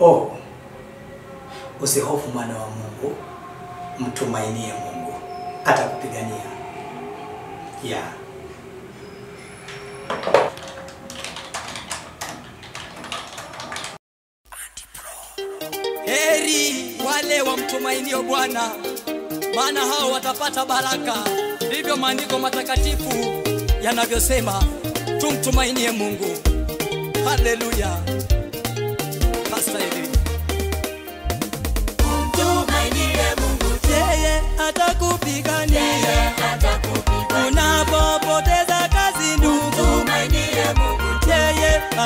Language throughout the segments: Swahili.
Oh, usihofu mwana wa Mungu, mtumainie Mungu, atakupigania. Yeah. Heri wale wamtumainio Bwana, maana hao watapata baraka. Ndivyo maandiko matakatifu yanavyosema, tumtumainie Mungu. Haleluya.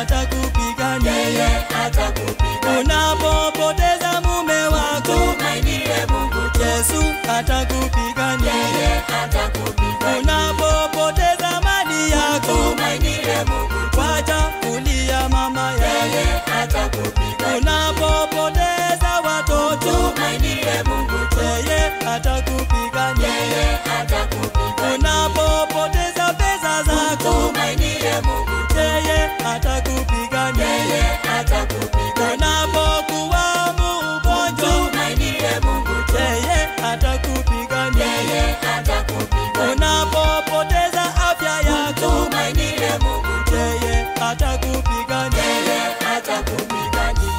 Atakupigania yeye atakupigania. unapopoteza mume wako. Tumainie Mungu, Yesu atakupigania yeye atakupigania. unapopoteza mali yako. Tumainie Mungu, Wacha kulia mama yeye yeye atakupigania. unapopoteza watoto. Tumainie Mungu, Yeye atakupigania yeye atakupigania. unapopoteza pesa zako. Tumainie Mungu, Yeye atakupigania yeye atakupigania. unapokuwa mgonjwa. Tumainie Mungu, Yeye atakupigania yeye atakupigania. unapopoteza afya yako. Tumainie Mungu, Yeye atakupigania yeye atakupigania.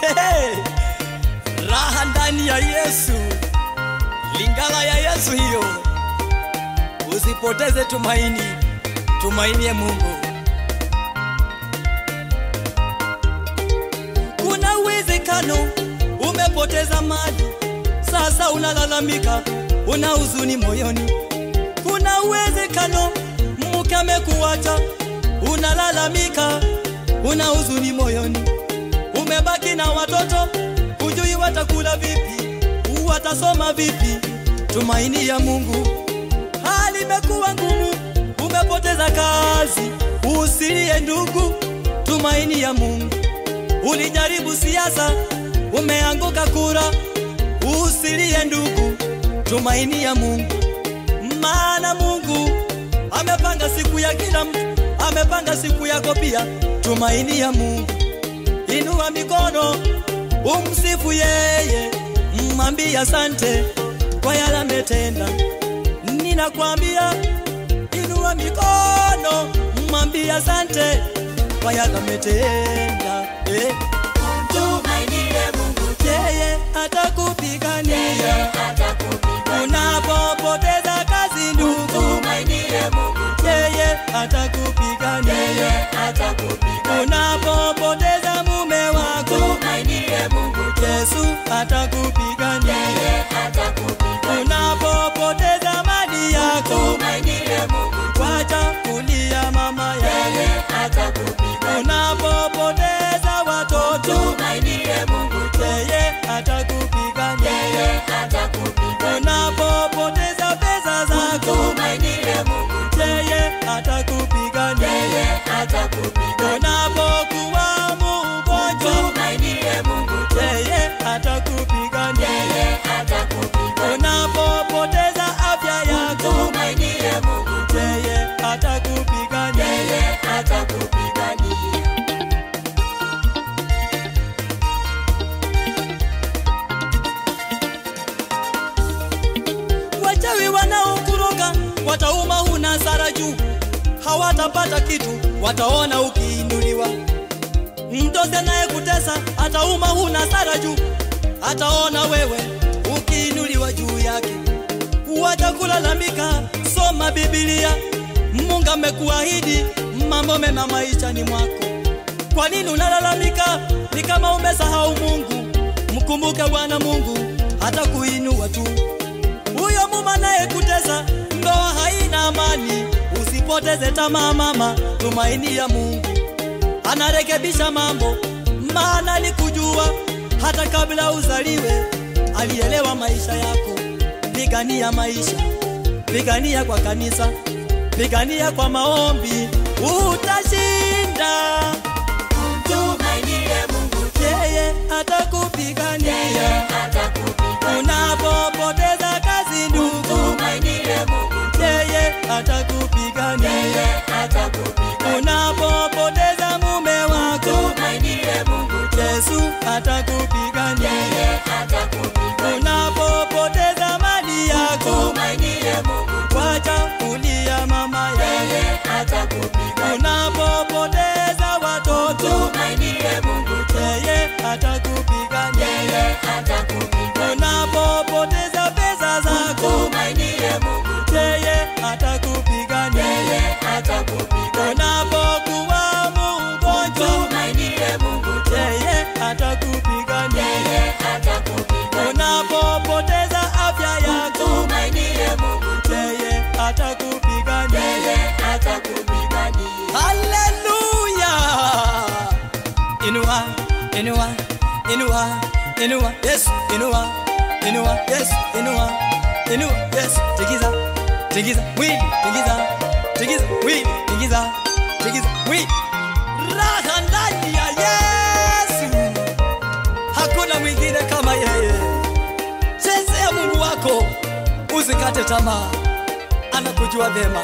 Hey! raha ndani ya Yesu, lingala ya Yesu hiyo. Usipoteze tumaini, tumainie Mungu. Uwezekano umepoteza mali, sasa unalalamika, una huzuni moyoni. Kuna uwezekano mke amekuacha, unalalamika, una huzuni moyoni umebaki na watoto, hujui watakula vipi, watasoma vipi. Tumaini ya Mungu, hali imekuwa ngumu, umepoteza kazi, usilie ndugu. Tumaini ya Mungu, ulijaribu siasa, umeanguka kura, usilie ndugu. Tumaini ya Mungu, maana Mungu amepanga siku ya kila mtu, amepanga siku yako pia. Tumaini ya Mungu inua mikono umsifu yeye, mwambie asante kwa yale ametenda. Ninakwambia inua mikono, mwambie asante kwa yale ametenda. Eh, Tumainie Mungu, yeye atakupigania yeye atakupigania. unapopoteza kazi, ndugu. Mungu, Yeye atakupigania yeye atakupigania. unapopoteza mume wako. Mungu, Yesu atakupigania hawatapata kitu, wataona ukiinuliwa. Mtozi anayekutesa atauma, huna hasara juu, ataona wewe ukiinuliwa juu yake. Watakulalamika, soma Biblia. Mungu amekuahidi mambo mema maishani mwako. Kwa nini unalalamika? Ni kama umesahau Mungu. Mkumbuke Bwana Mungu hata kuinua tu. Huyo mume anayekutesa ndoa haina amani, usipoteze tamaa mama, tumaini ya Mungu. Anarekebisha mambo, maana alikujua. Hata kabla uzaliwe, alielewa maisha yako. Pigania maisha, pigania kwa kanisa, pigania kwa maombi, utashinda. Tumainie Mungu, Yeye atakupigania. Yeye atakupigania. unapopoteza kazi, ndugu. Tumainie Mungu, Yeye atakupigania atakupigania unapopoteza mali yako, wacha kulia mama yako. Unapopoteza watoto, yeye atakupigania. Unapopoteza pesa zako, yeye atakupigania. Inua, inua, inua, yes inua, inua, yes inua, inua, yes tigiza, tigiza, tigiza, tigiza, tigiza, tigiza. Raha ndani ya Yesu, hakuna mwingine kama yeye. Chezea Mungu wako, usikate tamaa, anakujua vyema.